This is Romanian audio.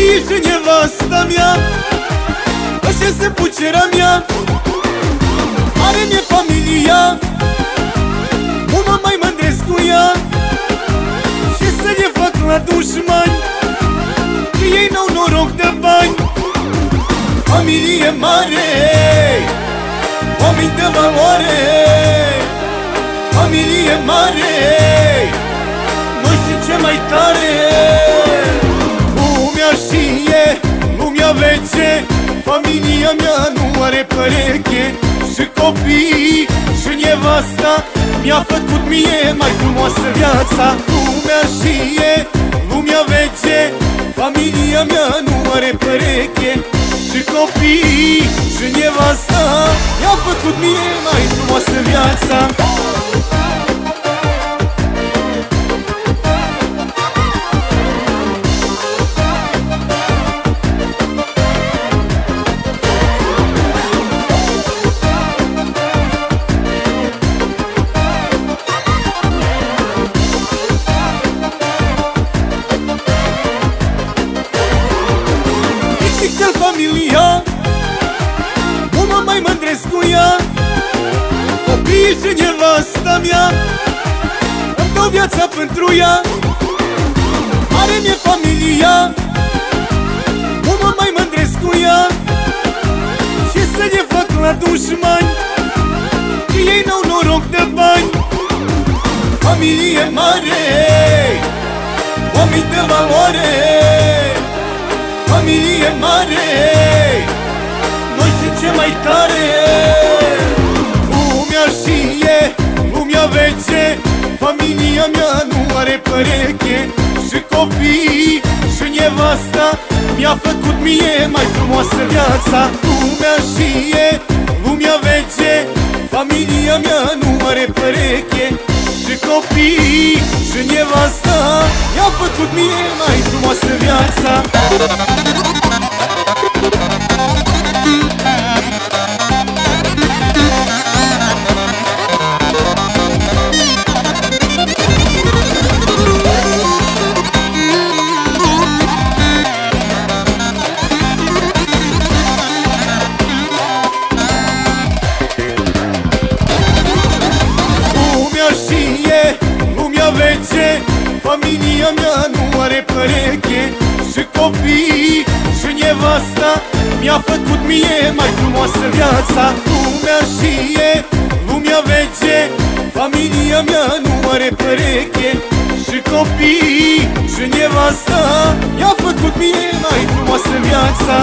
Ești nevasta mea. Așa este pucerea mea. Are mie familia. Mult mă mai mândresc cu ea. Și să le fac la dușmani. Că ei n-au noroc de bani. Familie mare. Oameni de valoare. Familie mare. Noi suntem cei mai tare. Familia mea nu are pereche Și copii și nevasta. Mi-a făcut mie mai frumoasă viața. Lumea știe, lumea vece Familia mea nu are pereche Și copii și nevasta. Mi-a făcut mie mai frumoasă viața mea Îmi dau viața pentru ea. Are mie familia Nu mă mai mândresc cu ea. Și să ne fac la dușmani Că ei n-au noroc de bani. Familie mare Oameni de valoare. Familie mare Noi și ce mai tare lumea vece Familia mea nu are pereche. Și copii și nevasta Mi-a făcut mie mai frumoasă viața. Lumea știe, lumea vece Familia mea nu are pereche. Și copii și nevasta Mi-a făcut mie mai frumoasă viața pereche Și copii și nevasta Mi-a făcut mie mai frumoasă viața. Lumea știe, lumea vece Familia mea nu are pereche. Și copii și nevasta Mi-a făcut mie mai frumoasă viața